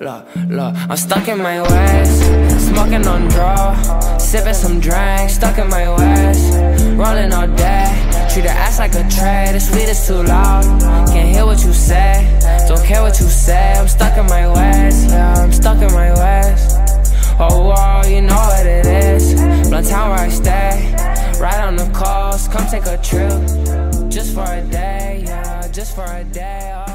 look, look I'm stuck in my west, smoking on draw Sipping some drink, stuck in my west Rolling all day, treat the ass like a tray The sweet is too loud, can't hear what you say. Don't care what you say, I'm stuck in my west Yeah, I'm stuck in my west Oh, wow, you know what it is. Blunt town where I stay Right on the coast, come take a trip Just for a day, yeah, just for a day. oh.